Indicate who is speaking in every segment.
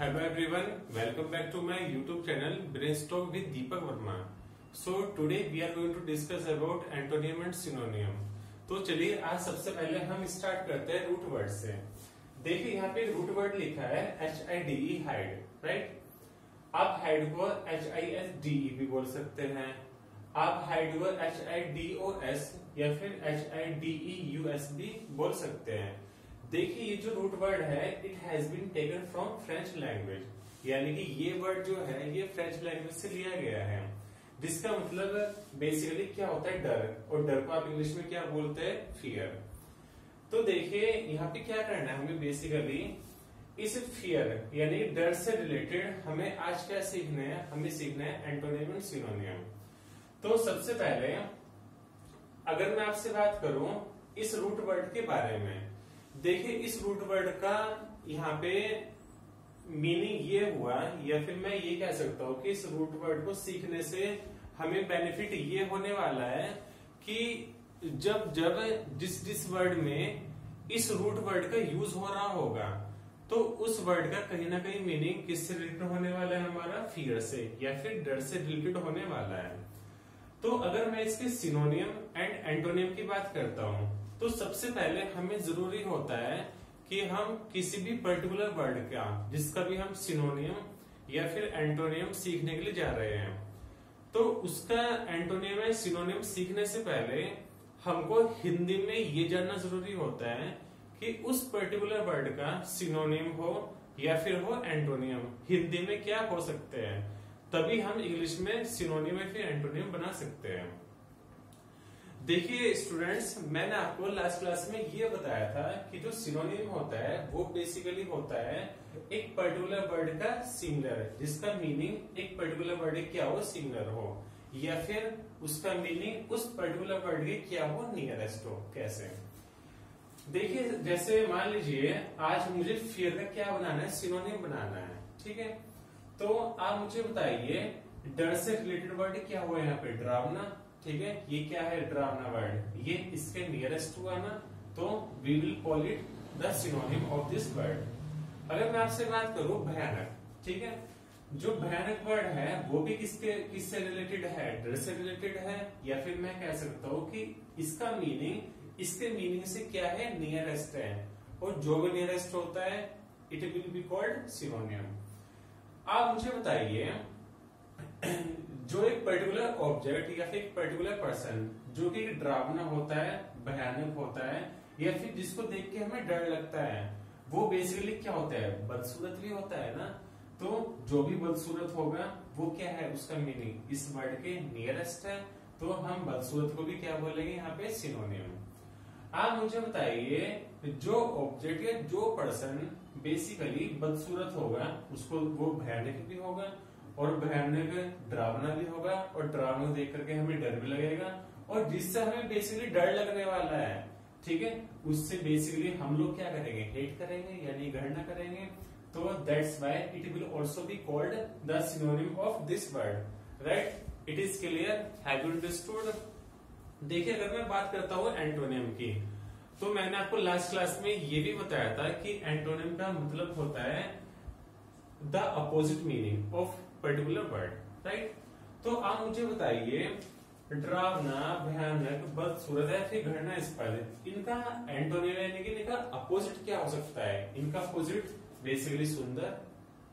Speaker 1: Hello everyone welcome back to my YouTube channel Brainstock with Deepak Verma so today we are going to discuss about antonym and synonym तो चलिए, आज सबसे पहले हम start करते हैं रूट वर्ड से। देखिए, यहाँ पे रूट वर्ड लिखा है H I D E hide right आप हाइड को H I S D E भी बोल सकते हैं। आप हाइड को H I D O S या फिर H I D E U S भी बोल सकते हैं। देखिए, ये जो रूट वर्ड है it has been taken from French language यानी कि ये वर्ड जो है, ये फ्रेंच लैंग्वेज से लिया गया है। जिसका मतलब बेसिकली क्या होता है? डर। और डर को आप इंग्लिश में क्या बोलते हैं? फियर तो देखिए, यहाँ पे क्या करना है हमें बेसिकली इस फियर यानी डर से रिलेटेड हमें आज क्या सीखना है? हमें सीखना है एंटोनियम एंड सिनोनियम तो सबसे पहले, अगर मैं आपसे बात करूँ इस रूट वर्ड के बारे में देखिए, इस रूट वर्ड का यहाँ पे मीनिंग ये हुआ, या फिर मैं ये कह सकता हूँ कि इस रूट वर्ड को सीखने से हमें बेनिफिट ये होने वाला है कि जब जब जिस जिस वर्ड में इस रूट वर्ड का यूज़ हो रहा होगा तो उस वर्ड का कहीं ना कहीं मीनिंग किससे रिलेटेड होने वाला है हमारा? फियर से, या फिर डर से रिलेटेड होने वाला है। तो अगर मैं इसके सिनोनियम एंड एंटोनियम की बात करता हूँ तो सबसे पहले हमें ज़रूरी होता है कि हम किसी भी पर्टिकुलर वर्ड का, जिसका भी हम सिनोनियम या फिर एंटोनियम सीखने के लिए जा रहे हैं तो उसका एंटोनियम या सिनोनियम सीखने से पहले हमको हिंदी में ये जानना ज़रूरी होता है कि उस पर्टिकुलर वर्ड का सिनोनियम हो या फिर हो एंटोनियम हिंदी में क्या हो सकते हैं? तभी हम इंग्लिश में सिनोनियम या फिर एंटोनियम बना सकते हैं। देखिए स्टूडेंट्स मैंने आपको लास्ट क्लास में ये बताया था कि जो सिनोनिम होता है, वो बेसिकली होता है एक पर्टिकुलर वर्ड का सिमिलर जिसका मीनिंग एक पर्टिकुलर वर्ड क्या हो सिमिलर हो, या फिर उसका मीनिंग उस पर्टिकुलर वर्ड के क्या हो नियरेस्ट हो, कैसे? देखिए, जैसे मान लीजिए, आज मुझे फियर का क्या बनाना है सिनोनिम बनाना है, ठीक है? तो आप मुझे बताइए, डर से रिलेटेड वर्ड क्या हुआ यहाँ पे? ड्रावना? ठीक है, ये क्या है ड्रावना वर्ड ये इसके नियरेस्ट हुआ ना तो we will call it the synonym of this word अगर मैं आपसे बात करूँ, भयानक, ठीक है? जो भयानक वर्ड है, वो भी किसके, किससे रिलेटेड है? डर से रिलेटेड है? या फिर मैं कह सकता हूँ कि इसका मीनिंग इसके मीनिंग से क्या है? नियरेस्ट है। और जो भी नियरेस्ट होता है it will be called synonym आप मुझे बताइए, जो एक पर्टिकुलर ऑब्जेक्ट या फिर एक पर्टिकुलर पर्सन जो कि ड्रावना होता है, भयानक होता है, या फिर जिसको देख के हमें डर लगता है, वो बेसिकली क्या होता है? बदसूरत भी होता है ना? तो जो भी बदसूरत होगा, वो क्या है उसका मीनिंग इस वर्ड के नियरेस्ट है तो हम बदसूरत को भी क्या बोलेंगे यहाँ पे? सिनोनियम आप मुझे बताइए, जो ऑब्जेक्ट या जो पर्सन बेसिकली बदसूरत होगा उसको वो भयानक भी होगा और भयानक डरावना भी होगा, और डरावना देख करके हमें डर भी लगेगा, और जिससे हमें बेसिकली डर लगने वाला है, ठीक है? उससे बेसिकली हम लोग क्या करेंगे? हेट करेंगे यानी घृणा करेंगे? तो that's why it will also be called the synonym of this word right it is clear have you understood देखिए, अगर मैं बात करता हूँ एंटोनियम की तो मैंने आपको लास्ट क्लास में ये भी बताया था कि एंटोनियम का मतलब होता है the opposite meaning of particular word right तो आप मुझे बताइए, डरावना, भयानक, बदसूरत है फिर घटना स्पालित इनका एंटोनियम यानी कि इनका अपोजिट क्या हो सकता है? इनका अपोजिट बेसिकली सुंदर,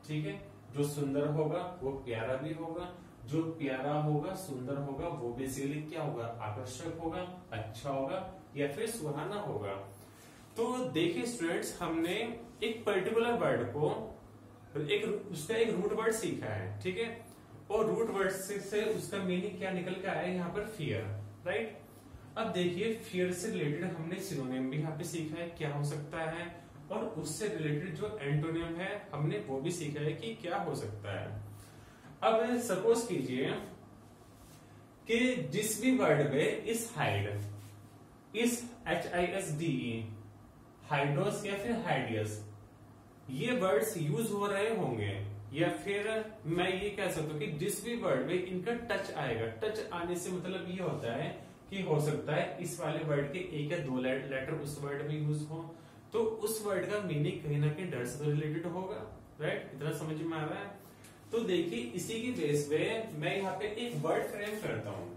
Speaker 1: ठीक है? जो सुंदर होगा, वो प्यारा भी होगा। जो प्यारा होगा, सुंदर होगा, वो बेसिकली क्या होगा? आकर्षक होगा अच्छा होगा। या फिर सुहाना होगा। तो देखिए स्टूडेंट्स हमने एक पर्टिकुलर वर्ड को एक उसका एक रूट वर्ड सीखा है ठीक है? और रूट वर्ड से, उसका मीनिंग क्या निकल के आया यहाँ पर? फियर राइट अब देखिए फियर से रिलेटेड हमने सिनोनियम भी यहाँ पे सीखा है क्या हो सकता है? और उससे रिलेटेड जो एंटोनियम है हमने वो भी सीखा है कि क्या हो सकता है। अब सपोज़ कीजिए कि जिस भी वर्ड में इस हाइड इस एच आई एस डी हाइड्रोस या फिर हाइडियस, ये वर्ड्स यूज़ हो रहे होंगे, या फिर मैं ये कह सकता हूँ कि जिस भी वर्ड में इनका टच आएगा टच आने से मतलब ये होता है कि हो सकता है इस वाले वर्ड के एक या दो लेटर उस वर्ड में यूज़ हो। तो उस वर्ड का मीनिंग कहीं ना कहीं डर से रिलेटेड होगा राइट इतना समझ में आ रहा है? तो देखिए, इसी की बेस पे मैं यहाँ पे एक वर्ड फ्रेम करता हूँ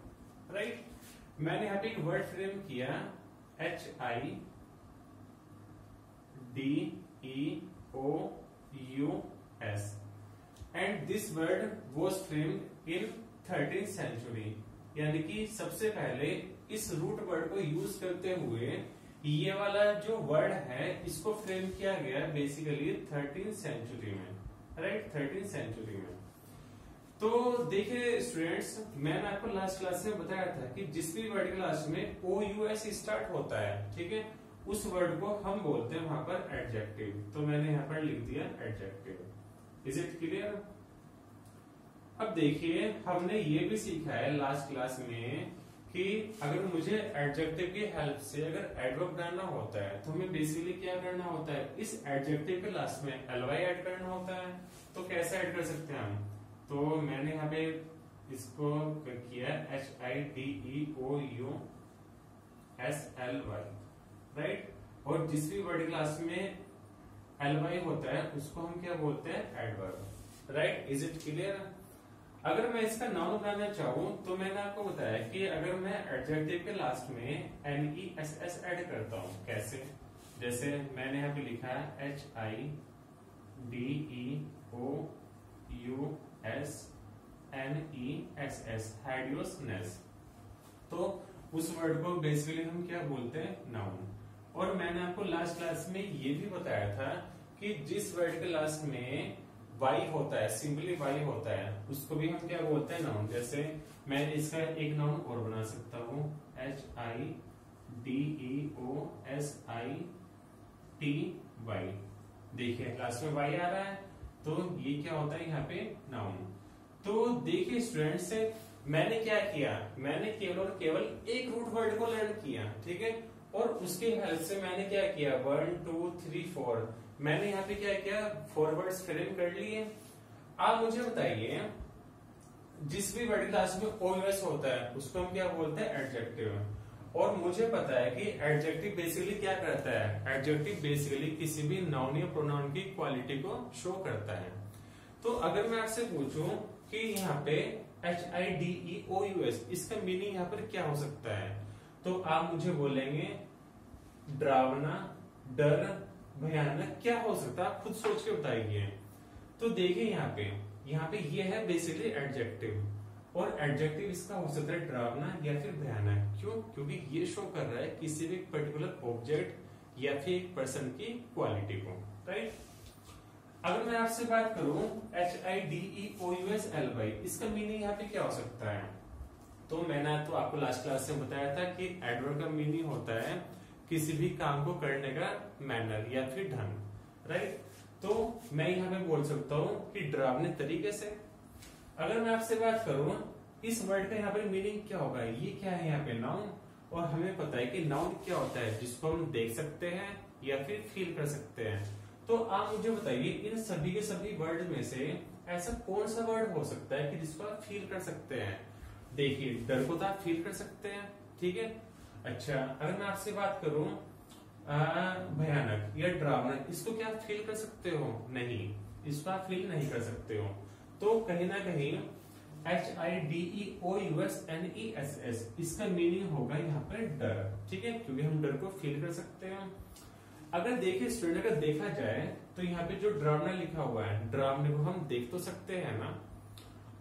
Speaker 1: राइट मैंने यहाँ पे एक वर्ड फ्रेम किया H I D E O U S and this word was frame in thirteen century यानी कि सबसे पहले इस रूट वर्ड को यूज़ करते हुए ये वाला जो वर्ड है, इसको फ्रेम किया गया बेसिकली थर्टीन सेंचुरी में. राइट थर्टीन सेंचुरी में. तो देखिए स्टूडेंट्स मैंने आपको लास्ट क्लास में बताया था कि जिस भी वर्ड के लास्ट में ओ यू एस स्टार्ट होता है, ठीक है, उस वर्ड को हम बोलते हैं वहाँ पर एडजेक्टिव तो मैंने यहाँ पर लिख दिया एडजेक्टिव इज़ इट क्लियर अब देखिए, हमने ये भी सीखा है लास्ट क्लास में कि अगर मुझे एडजेक्टिव की हेल्प से अगर एडवर्ब बनाना होता है तो हमें बेसिकली क्या करना होता है? इस एडजेक्टिव के लास्ट में एलवाई ऐड करना होता है. तो कैसे ऐड कर सकते हैं हम? तो मैंने यहाँ पे इसको किया H I D E O U S L Y right और जिस भी वर्ड क्लास में एल वाई होता है, उसको हम क्या बोलते हैं? Adverb right is it clear अगर मैं इसका नाउन बनाना चाहूँ तो मैंने आपको बताया कि अगर मैं एडजेक्टिव के लास्ट में N E S S add करता हूँ, कैसे? जैसे मैंने यहाँ पे लिखा है H I D E O U S N E S S hideousness तो उस वर्ड को बेसिकली हम क्या बोलते हैं? नाउन और मैंने आपको लास्ट क्लास में ये भी बताया था कि जिस वर्ड के लास्ट में वाई होता है सिंपली वाई होता है, उसको भी हम क्या बोलते हैं? नाउन जैसे मैं इसका एक नाउन और बना सकता हूँ। H I D E O S I T Y देखिए लास्ट में वाई आ रहा है तो ये क्या होता है यहाँ पे? नाउन तो देखिए स्टूडेंट्स मैंने क्या किया? मैंने केवल और केवल एक रूट वर्ड को लर्न किया, ठीक है? और उसके हेल्प से मैंने क्या किया? वन टू थ्री फोर मैंने यहाँ पे क्या किया? फॉरवर्ड फ्रेम कर लिए। आप मुझे बताइए, जिस भी वर्ड क्लास में ओएस होता है, उसको हम क्या बोलते हैं? एडजेक्टिव और मुझे पता है कि एडजेक्टिव बेसिकली क्या करता है? एडजेक्टिव बेसिकली किसी भी नाउन या प्रोनाउन की क्वालिटी को शो करता है। तो अगर मैं आपसे पूछूँ कि यहाँ पे H I D E O U S इसका मीनिंग यहाँ पर क्या हो सकता है? तो आप मुझे बोलेंगे, ड्रावना, डर, भयानक, क्या हो सकता है? खुद सोच के बताइए। तो देखिए यहाँ पे यहाँ पे ये है बेसिकली एडजेक्टिव और एडजेक्टिव इसका हो सकता है ड्रावना या फिर भयानक क्यों? क्योंकि ये शो कर रहा है किसी भी पर्टिकुलर ऑब्जेक्ट या फिर एक पर्सन की क्वालिटी को। राइट अगर मैं आपसे बात करूँ H I D E O U S L Y इसका मीनिंग यहाँ पे क्या हो सकता है? तो मैंने तो आपको लास्ट क्लास में बताया था कि एडवर्ड का मीनिंग होता है किसी भी काम को करने का मैनर या फिर ढंग। राइट तो मैं यहाँ पे बोल सकता हूँ कि डरावने तरीके से अगर मैं आपसे बात करूँ, इस वर्ड का यहाँ पे मीनिंग क्या होगा? ये क्या है यहाँ पे नाउन और हमें पता है कि नाउन क्या होता है, जिसको हम देख सकते हैं या फिर फील कर सकते हैं। तो आप मुझे बताइए, इन सभी के सभी वर्ड में से ऐसा कौन सा वर्ड हो सकता है कि जिसको आप फील कर सकते हैं? देखिए, डर को तो आप फील कर सकते हैं, ठीक है? अच्छा अगर मैं आपसे बात करूँ भयानक, या ड्रावना, इसको क्या आप फील कर सकते हो? नहीं, इसको आप फील नहीं कर सकते हो। तो कहीं ना कहीं H I D O U S N E S S इसका मीनिंग होगा यहाँ पर डर, ठीक है? क्योंकि हम डर को फील कर सकते हैं। अगर देखिए स्टूडेंट अगर देखा जाए तो यहाँ पे जो ड्रावना लिखा हुआ है ड्रावने को हम देख तो सकते हैं ना?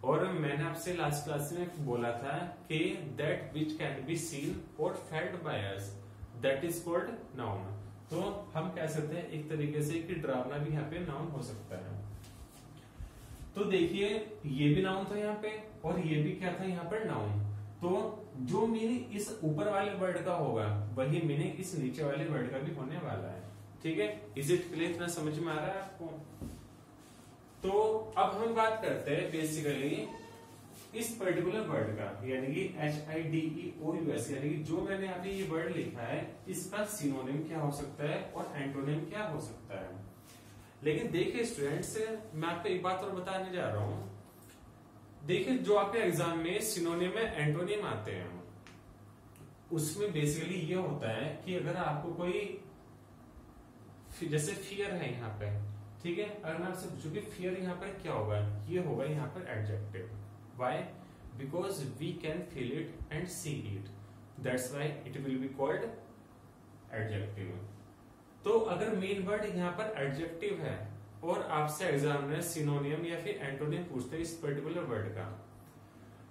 Speaker 1: और मैंने आपसे लास्ट क्लास में बोला था कि that which can be seen और felt by us that is called noun तो हम कह सकते हैं, एक तरीके से कि ड्रावना भी यहाँ पे नाउन हो सकता है। तो देखिए, ये भी नाउन था यहाँ पे और ये भी क्या था यहाँ पर नाउन तो जो मीनिंग इस ऊपर वाले वर्ड का होगा, वही मीनिंग इस नीचे वाले वर्ड का भी होने वाला है। ठीक है? इज़ इट क्लियर इतना समझ में आ रहा है आपको? तो अब हम बात करते हैं बेसिकली इस पर्टिकुलर वर्ड का, यानी कि H I D O U S यानी कि जो मैंने अभी ये वर्ड लिखा है, इसका सिनोनिम क्या हो सकता है और एंटोनिम क्या हो सकता है? लेकिन देखिए स्टूडेंट्स मैं आपको एक बात और बताने जा रहा हूँ। देखिए, जो आपके एग्ज़ाम में सिनोनिम में एंटोनिम आते हैं, उसमें बेसिकली ये होता है कि अगर आपको कोई जैसे फियर है यहाँ पे, ठीक है? अगर मैं आपसे पूछूँ कि फियर यहाँ पर क्या होगा, ये होगा यहाँ पर adjective why because we can feel it and see it that's why it will be called adjective तो अगर मेन वर्ड यहाँ पर एडजेक्टिव है और आपसे एग्ज़ाम में सिनोनियम या फिर एंटोनियम पूछते हैं इस पर्टिकुलर वर्ड का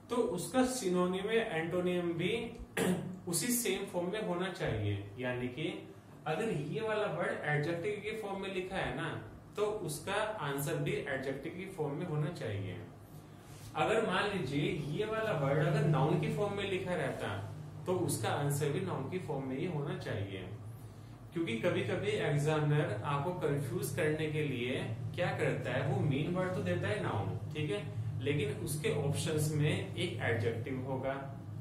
Speaker 1: तो उसका सिनोनियम या एंटोनियम भी उसी सेम फॉर्म में होना चाहिए। यानी कि अगर ये वाला वर्ड एडजेक्टिव के फॉर्म में लिखा है ना तो उसका आंसर भी एडजेक्टिव की फॉर्म में होना चाहिए। अगर मान लीजिए ये वाला वर्ड अगर नाउन की फॉर्म में लिखा रहता तो उसका आंसर भी नाउन की फॉर्म में ही होना चाहिए। क्योंकि कभी कभी एग्जामिनर आपको कंफ्यूज करने के लिए क्या करता है, वो मेन वर्ड तो देता है नाउन ठीक है? लेकिन उसके ऑप्शंस में एक एडजेक्टिव होगा,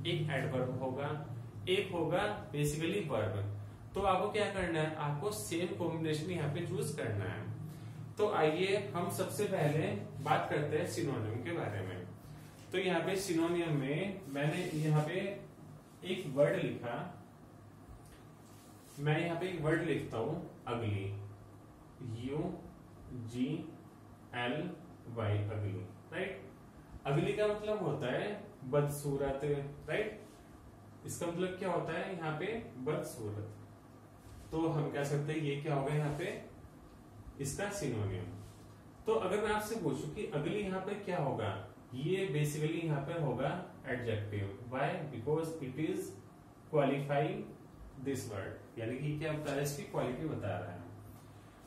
Speaker 1: एक एडवर्ब होगा, एक होगा बेसिकली वर्ब तो आपको क्या करना है? आपको सेम कॉम्बिनेशन यहाँ पे चूज़ करना है। तो आइए हम सबसे पहले बात करते हैं सिनोनियम के बारे में। तो यहाँ पे सिनोनियम में मैंने यहाँ पे एक वर्ड लिखा। मैं यहाँ पे एक वर्ड लिखता हूँ, ugly. U G L Y ugly right ugly का मतलब होता है बदसूरत राइट इसका मतलब क्या होता है यहाँ पे? बदसूरत। तो हम कह सकते हैं ये क्या होगा यहाँ पे? इसका सिनोनियम तो अगर मैं आपसे पूछूँ कि अगली यहाँ पे क्या होगा? ये बेसिकली यहाँ पे होगा adjective why because it is qualifying this word यानी कि क्या बता रहा है, इसकी क्वालिटी बता रहा है।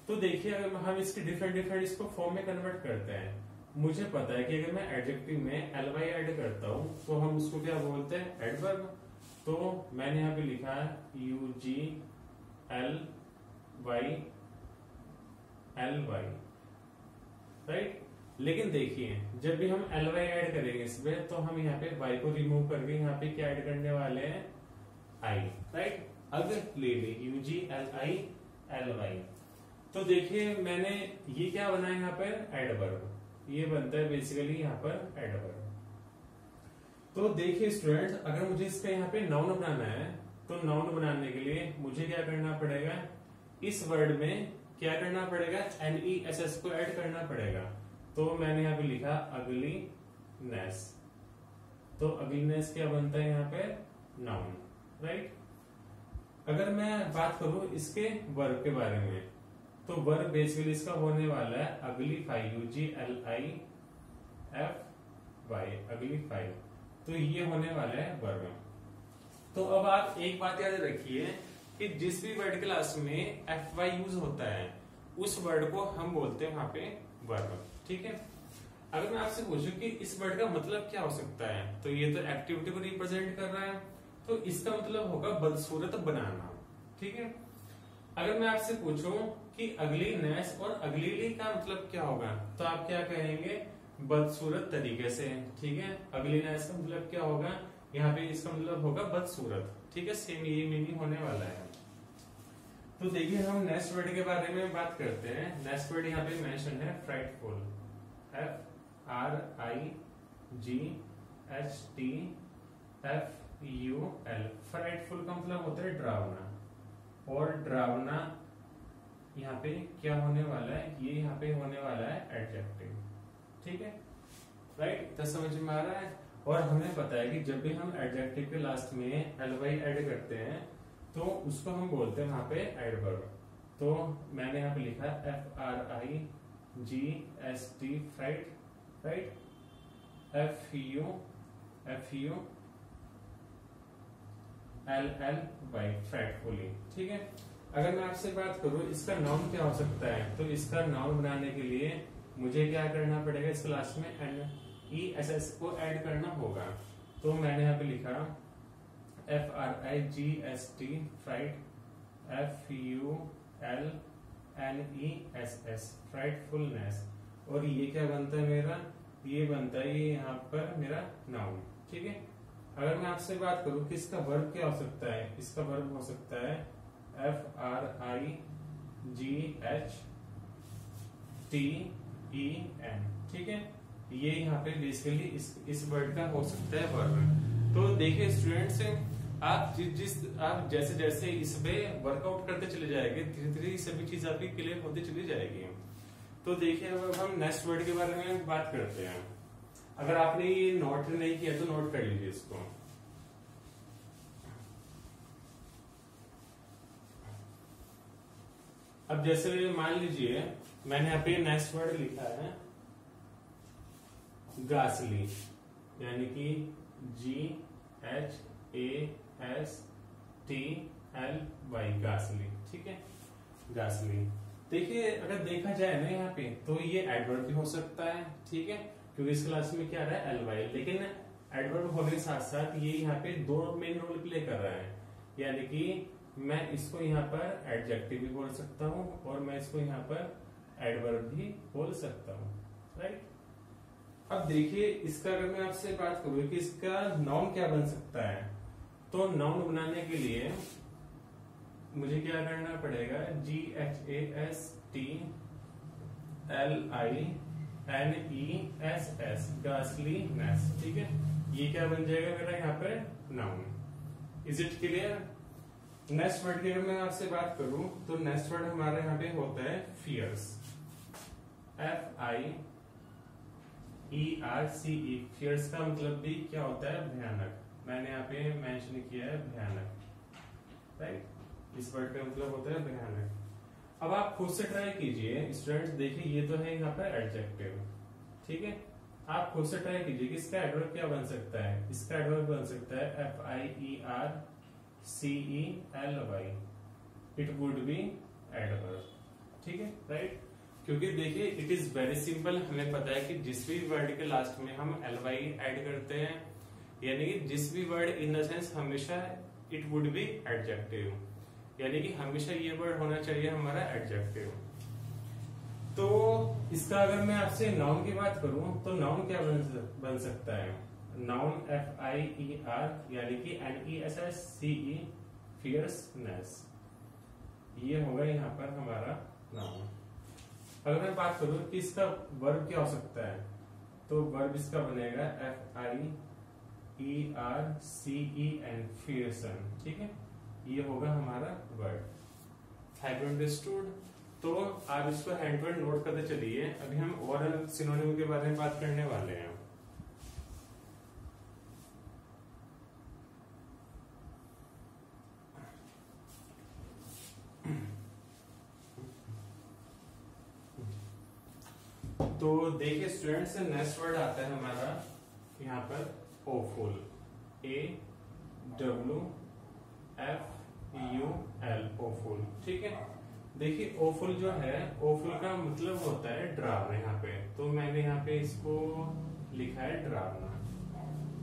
Speaker 1: तो देखिए, अगर हम इसकी डिफरेंट डिफरेंट इसको फॉर्म में कन्वर्ट करते हैं, मुझे पता है कि अगर मैं एडजेक्टिव में एल वाई एड करता हूँ तो हम उसको क्या बोलते हैं? एडवर्ब तो मैंने यहाँ पे लिखा है U G L Y L Y right लेकिन देखिए, जब भी हम एल वाई एड करेंगे इसमें तो हम यहाँ पे वाई को रिमूव करके यहाँ पे क्या ऐड करने वाले हैं? आई राइट अब ले ली U L I L Y तो देखिए, मैंने ये क्या बनाया यहाँ पर? एडवर्ब ये बनता है बेसिकली यहाँ पर एडवर्ब तो देखिए स्टूडेंट अगर मुझे इसका यहाँ पे नाउन बनाना है तो नाउन बनाने के लिए मुझे क्या करना पड़ेगा? इस वर्ड में क्या करना पड़ेगा? एन ई एस एस को ऐड करना पड़ेगा। तो मैंने यहाँ पे लिखा अगली नेस तो अगलीनेस क्या बनता है यहाँ पे? नाउन राइट अगर मैं बात करूँ इसके वर्ब के बारे में तो वर्ब बेसिकली इसका होने वाला है uglify U G L I F Y uglify. तो ये होने वाला है वर्ब तो अब आप एक बात याद रखिए कि जिस भी वर्ड क्लास में एफ़ वाई यूज़ होता है, उस वर्ड को हम बोलते हैं वहाँ पे वर्ब ठीक है? अगर मैं आपसे पूछूँ कि इस वर्ड का मतलब क्या हो सकता है तो ये तो एक्टिविटी को रिप्रेजेंट कर रहा है। तो इसका मतलब होगा बदसूरत बनाना, ठीक है? अगर मैं आपसे पूछूँ कि अगली नैस और अगली ली का मतलब क्या होगा तो आप क्या कहेंगे? बदसूरत तरीके से, ठीक है? अगली नैस का मतलब क्या होगा? यहाँ पे इसका मतलब होगा बदसूरत ठीक है? सेम ये मीनिंग होने वाला है। तो देखिए, हम नेक्स्ट वर्ड के बारे में बात करते हैं। नेक्स्ट वर्ड यहाँ पे मेंशन है frightful F R I G H T F U L frightful का मतलब होता है ड्रावना। और ड्रावना यहाँ पे क्या होने वाला है? ये यहाँ पे होने वाला है एडजेक्टिव ठीक है? राइट तो समझ में आ रहा है? और हमें पता है कि जब भी हम एडजेक्टिव के लास्ट में एल वाई एड करते हैं तो उसको हम बोलते हैं वहाँ पे एडवर्ब तो मैंने यहाँ पे लिखा F R I G S T fright right F U F U L L Y frightfully ठीक है? अगर मैं आपसे बात करूँ, इसका नाउन क्या हो सकता है? तो इसका नाउन बनाने के लिए मुझे क्या करना पड़ेगा इस क्लास में? एन ई एस एस को ऐड करना होगा। तो मैंने यहाँ पे लिखा F R I G S T fright F U L N E S S frightfulness और ये क्या बनता है मेरा? ये बनता है ये यहाँ पर मेरा नाउन ठीक है? अगर मैं आपसे बात करूँ कि इसका वर्ब क्या हो सकता है? इसका वर्ब हो सकता है? F R I G H T E N ठीक है? ये यहाँ पे बेसिकली इस इस वर्ड का हो सकता है वर्ब तो देखिए स्टूडेंट्स आप जिस जिस, आप जैसे जैसे इस पे वर्कआउट करते चले जाएँगे धीरे धीरे सभी चीज़ आपकी क्लियर होती चली जाएगी। तो देखिए अब हम नेक्स्ट वर्ड के बारे में बात करते हैं। अगर आपने ये नोट नहीं किया तो नोट कर लीजिए इसको। अब जैसे मान लीजिए, मैंने यहाँ पे नेक्स्ट वर्ड लिखा है गासली यानी कि G H A S T L Y गासली ठीक है? गासली देखिए, अगर देखा जाए ना यहाँ पे तो ये एडवर्ब भी हो सकता है, ठीक है? क्योंकि इस क्लास में क्या रहा है एल वाई लेकिन एडवर्ब होने के साथ साथ ये यहाँ पे दो मेन रोल प्ले कर रहा है। यानी कि मैं इसको यहाँ पर एडजेक्टिव भी बोल सकता हूँ और मैं इसको यहाँ पर एडवर्ब भी बोल सकता हूँ। राइट अब देखिए, इसका अगर मैं आपसे बात करूँ कि इसका नाउन क्या बन सकता है तो नाउन बनाने के लिए मुझे क्या करना पड़ेगा? G H A S T L I N E S S ghastliness ठीक है? ये क्या बन जाएगा मेरा यहाँ पे? Noun is it clear next word की अगर मैं आपसे बात करूँ तो नेक्स्ट वर्ड हमारे यहाँ पे होता है fierce F I E R C E fierce का मतलब भी क्या होता है? भयानक. मैंने यहाँ पे मेंशन किया है भयानक. राइट इस वर्ड का मतलब होता है भयानक. अब आप खुद से ट्राई कीजिए। स्टूडेंट्स देखिए, ये तो है यहाँ पर एडजेक्टिव ठीक है? आप खुद से ट्राई कीजिए कि इसका एडवर्ब क्या बन सकता है। इसका एडवर्ब बन सकता है F I E R C E L Y it would be adverb ठीक है? राइट क्योंकि देखिए इट इज़ वेरी सिंपल हमें पता है कि जिस भी वर्ड के लास्ट में हम एल वाई एड करते हैं, यानी कि जिस भी वर्ड इन द सेंस हमेशा इट वुड बी एडजेक्टिव यानी कि हमेशा ये वर्ड होना चाहिए हमारा एडजेक्टिव तो इसका अगर मैं आपसे नाउन की बात करूँ तो नाउन क्या बन, बन सकता है? Noun F I E R यानी कि N E S S C E fierceness ये होगा यहाँ पर हमारा नाउन अगर मैं बात करूँ कि इसका वर्ब क्या हो सकता है तो वर्ब इसका बनेगा F I E R C E N fiercen ठीक है? ये होगा हमारा वर्ड हैव अंडरस्टूड तो आप इसको हैंड टू नोट करते चलिए। अभी हम ओरल सिनोनिम के बारे में बात करने वाले हैं। तो देखिए स्टूडेंट्स नेक्स्ट वर्ड आता है हमारा यहाँ पर awful A W F U L awful ठीक है? देखिए ओफुल जो है ओफुल का मतलब होता है डरावना यहाँ पे। तो मैंने यहाँ पे इसको लिखा है डरावना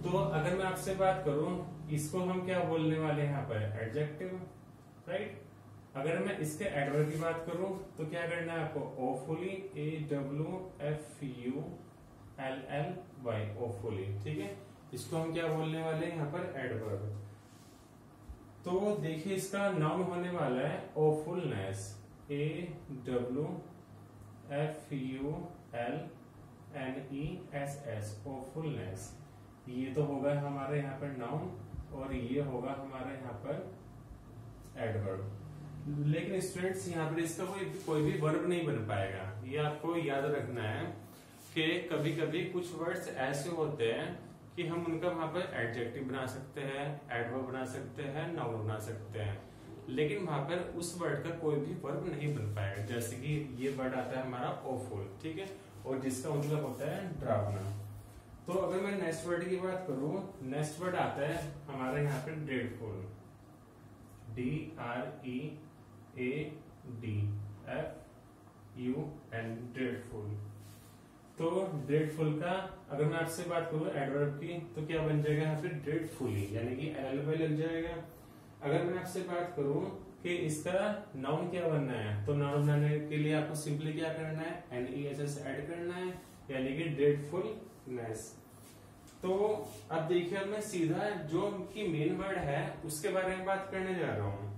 Speaker 1: तो अगर मैं आपसे बात करूँ, इसको हम क्या बोलने वाले यहाँ पर? एडजेक्टिव राइट अगर मैं इसके एडवर्ब की बात करूँ तो क्या करना है आपको? Awfully A W F U L L Y awfully ठीक है? इसको हम क्या बोलने वाले हैं यहाँ पर? एडवर्ब तो देखिए, इसका नाउन होने वाला है awfulness A W F U L N E S S awfulness ये तो होगा हमारे यहाँ पर नाउन और ये होगा हमारे यहाँ पर एडवर्ब लेकिन स्टूडेंट्स यहाँ पर इसका कोई कोई भी वर्ब नहीं बन पाएगा। ये आपको याद रखना है कि कभी कभी कुछ वर्ड्स ऐसे होते हैं कि हम उनका वहाँ पर एडजेक्टिव बना सकते हैं एडवर्ब बना सकते हैं नाउन बना सकते हैं। लेकिन वहाँ पर उस वर्ड का कोई भी वर्ब नहीं बन पाएगा जैसे कि ये वर्ड आता है हमारा ओफुल ठीक है? और जिसका मतलब होता है ड्रावना तो अगर मैं नेक्स्ट वर्ड की बात करूँ नेक्स्ट वर्ड आता है हमारे यहाँ पे dreadful D R E A D F U N dreadful तो ड्रेडफुल का, अगर मैं आपसे बात करूँ एडवर्ब की तो क्या बन जाएगा यहाँ पे ड्रेडफुली यानी कि एल वाई लग जाएगा। अगर मैं आपसे बात करूँ कि इसका नाउन क्या बनना है तो नाउन बनाने के लिए आपको सिंपली क्या करना है? N E S S add करना है, यानी कि ड्रेडफुलनेस तो अब देखिए मैं सीधा जो की मेन वर्ड है, उसके बारे में बात करने जा रहा हूँ।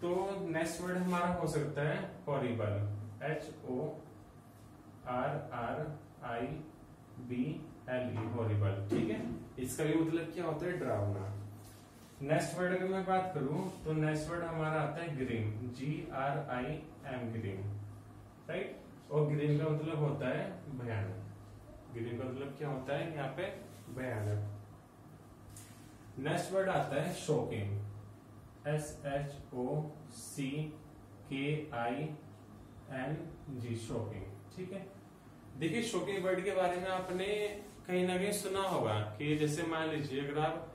Speaker 1: तो नेक्स्ट वर्ड हमारा हो सकता है horrible H O R R I B L E horrible ठीक है? इसका भी मतलब क्या होता है? डरावना नेक्स्ट वर्ड अगर मैं बात करूँ तो नेक्स्ट वर्ड हमारा आता है green G R I M green right और ग्रीन का मतलब होता है भयानक. ग्रीन का मतलब क्या होता है? यहाँ पे भयानक. नेक्स्ट वर्ड आता है shocking S H O C K I N ji shocking ठीक है? देखिए शोकिंग वर्ड के बारे में आपने कहीं ना कहीं सुना होगा कि जैसे मान लीजिए, अगर आप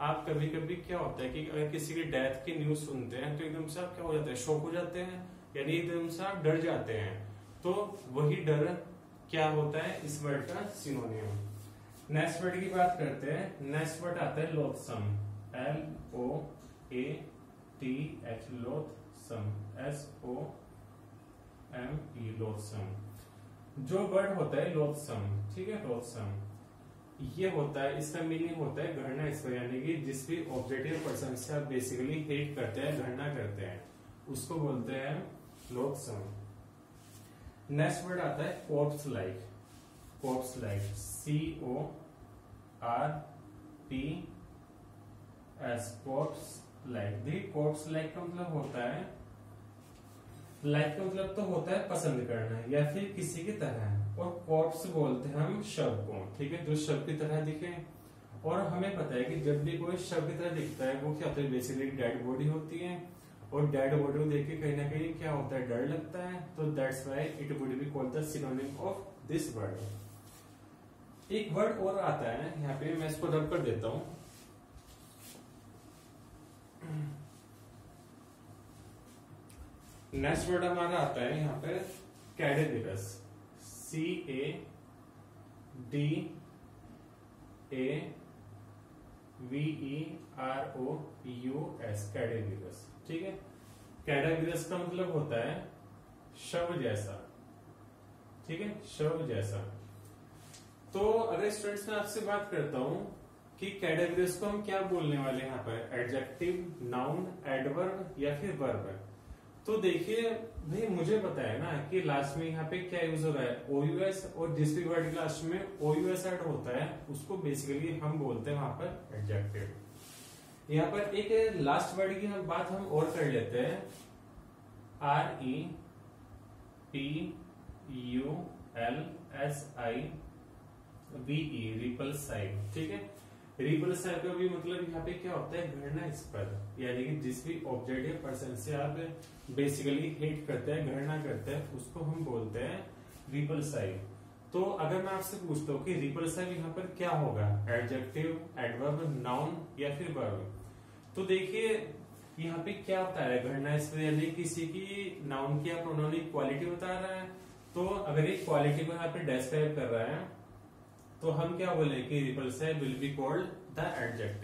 Speaker 1: आप कभी कभी क्या होता है कि अगर किसी की डेथ की न्यूज़ सुनते हैं तो एकदम से आप क्या हो जाते हैं शोक हो जाते हैं, यानी एकदम से आप डर जाते हैं। तो वही डर क्या होता है इस वर्ड का सिनोनियम नेक्स्ट वर्ड की बात करते हैं। नेक्स्ट वर्ड आता है loathsome L O A T H loathsome S O M E loathsome जो वर्ड होता है लोथसम ठीक है लोथसम ये होता है, इसका मीनिंग होता है घृणा ईश्वर यानी कि जिस भी ऑब्जेक्टिव पर्सन से आप बेसिकली हेट करते हैं, घृणा करते हैं। उसको बोलते हैं लोकसम नेक्स्ट वर्ड आता है corpse like corpse like C O R P S corpse like the corpse like का मतलब होता है लाइक का मतलब तो होता है पसंद करना या फिर किसी की तरह और कॉर्प्स बोलते हैं हम शव को, ठीक है? जो शव की तरह दिखे। और हमें पता है कि जब भी कोई शव की तरह दिखता है, वो क्या होता है? बेसिकली डेड बॉडी होती है। और डेड बॉडी को देख के कहीं ना कहीं क्या होता है? डर लगता है। तो that's why it would be called the synonym of this word एक वर्ड और आता है यहाँ पे मैं इसको रब कर देता हूँ। नेक्स्ट वर्ड हमारा आता है यहाँ पे cadaverous C A D A V E R O U S cadaverous ठीक है? कैडेविरस का मतलब होता है शव जैसा। ठीक है? शव जैसा। तो अगर स्टूडेंट्स में आपसे बात करता हूँ कि कैडेविरस को हम क्या बोलने वाले हैं यहाँ पर? एडजेक्टिव नाउन एडवर्ब या फिर वर्ब तो देखिए भाई मुझे पता है ना कि लास्ट में यहाँ पे क्या यूज़ हो रहा है? ओयूएस और जिस भी वर्ड लास्ट में ओयूएस एड होता है, उसको बेसिकली हम बोलते हैं वहाँ पर एडजेक्टिव यहाँ पर एक लास्ट वर्ड की हम बात हम और कर लेते हैं. R E P U L S I V E repulsive ठीक है? साइड का भी मतलब यहाँ पे क्या होता है? घृणा इस यानी कि जिस भी ऑब्जेक्ट या पर्सन से आप बेसिकली हेट करते हैं, घृणा करते हैं, उसको हम बोलते हैं रिपल साइड तो अगर मैं आपसे पूछता हूँ कि रिपल साइड यहाँ पर क्या होगा? एडजेक्टिव एडवर्ब नाउन या फिर वर्ब तो देखिए, यहाँ पे क्या होता है? घटना यानी किसी की नाउन की या प्रोनाउन क्वालिटी बता रहा है। तो अगर एक क्वालिटी को यहाँ पे डिस्क्राइब कर रहा है तो हम क्या बोले कि repulsive will be called the adjective